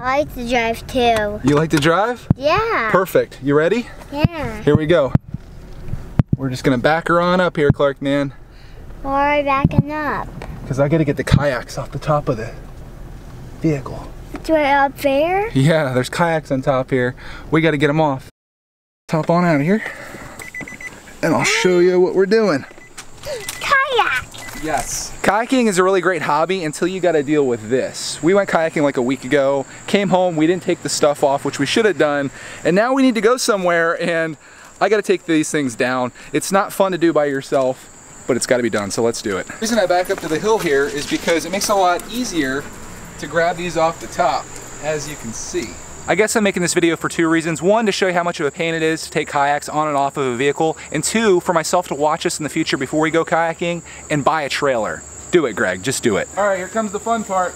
I like to drive too. You like to drive? Yeah. Perfect. You ready? Yeah. Here we go. We're just gonna back her on up here, Clark, man. Why are we backing up? Because I gotta get the kayaks off the top of the vehicle. It's right up there. Yeah, there's kayaks on top here. We gotta get them off. Hop on out of here. And I'll show you what we're doing. Yes. Kayaking is a really great hobby until you got to deal with this. We went kayaking like a week ago, came home, we didn't take the stuff off, which we should have done, and now we need to go somewhere and I got to take these things down. It's not fun to do by yourself, but it's got to be done, so let's do it. The reason I back up to the hill here is because it makes it a lot easier to grab these off the top, as you can see. I guess I'm making this video for two reasons. One, to show you how much of a pain it is to take kayaks on and off of a vehicle. And two, for myself to watch us in the future before we go kayaking and buy a trailer. Do it, Greg, just do it. All right, here comes the fun part.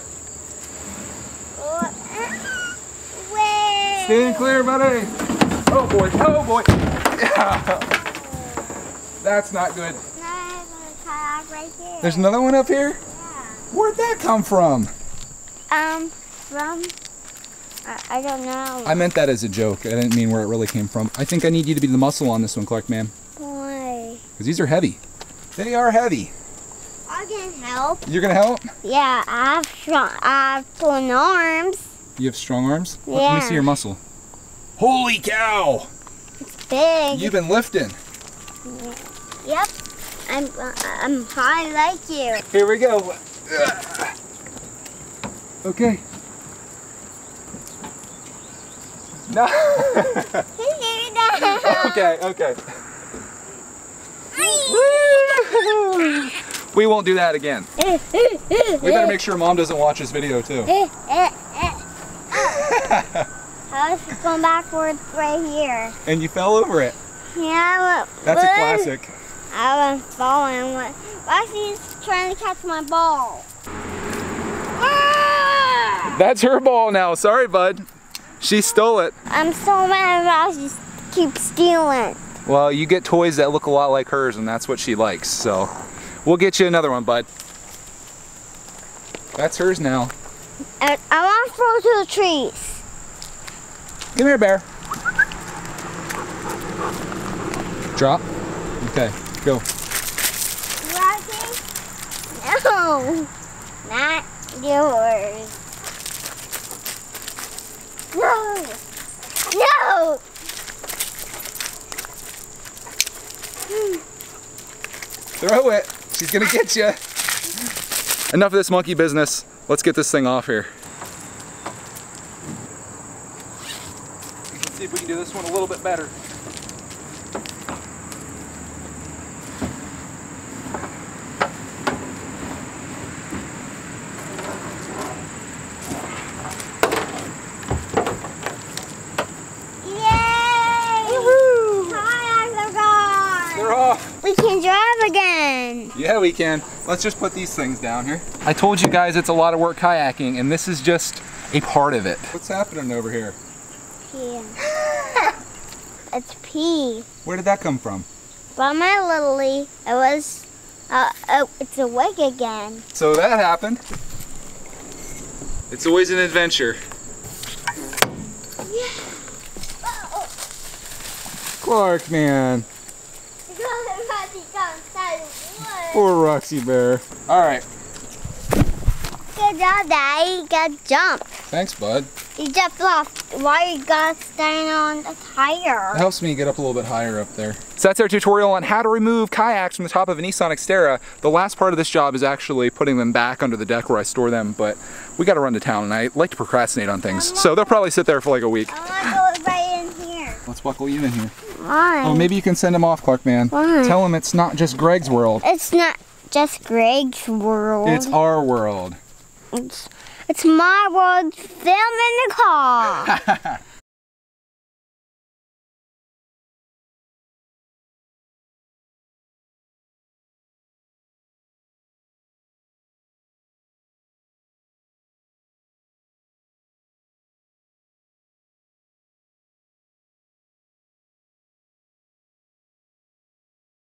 Wait. Stand clear, buddy. Oh boy, oh boy. That's not good. right. There's another one up here? Where'd that come from? Um, from. I, I don't know. I meant that as a joke. I didn't mean where it really came from. I think I need you to be the muscle on this one, Clark, man. Why? Because these are heavy. They are heavy. I can help. You're gonna help? Yeah, I have strong. I have twin arms. You have strong arms? Let- Let me see your muscle. Holy cow! Big. You've been lifting. Yep. I'm. I'm high like you. Here we go. Okay. No. okay, okay. we won't do that again. We better make sure mom doesn't watch this video too. I was going backwards right here. And you fell over it. Yeah, but That's a classic. I was falling. He's trying to catch my ball. Ah! That's her ball now. Sorry, bud. She stole it. I'm so mad about she keep stealing. Well, you get toys that look a lot like hers, and that's what she likes. So we'll get you another one, bud. That's hers now. And I want to throw to the trees. Come here, bear. Drop. Okay, go. Rocky? No, not yours. No, no. Throw it. She's gonna get you. Enough of this monkey business. Let's get this thing off here. Let's see if we can do this one a little bit better. Yay! Woohoo! Kayaks are gone. They're off. We can drive again. Yeah, we can. Let's just put these things down here. I told you guys it's a lot of work kayaking, and this is just a part of it. What's happening over here? Yeah. it's pee. Where did that come from? By my Lily, it was. Uh, oh, it's awake again. So that happened. It's always an adventure. Clark, man. Poor Roxy Bear. All right. Good job, Daddy. You got jump. Thanks, bud. You jumped off. Why you got stand on the tire? It tire? helps me get up a little bit higher up there. So that's our tutorial on how to remove kayaks from the top of an Nissan Xterra. The last part of this job is actually putting them back under the deck where I store them, but we got to run to town and I like to procrastinate on things. So they'll probably sit there for like a week. I want to go right in here. Let's buckle you in here. Why? Oh, maybe you can send them off, Clark, man. Why? Tell them it's not just Greg's world. It's not just Greg's world. It's our world. It's, it's my world. Film in the car.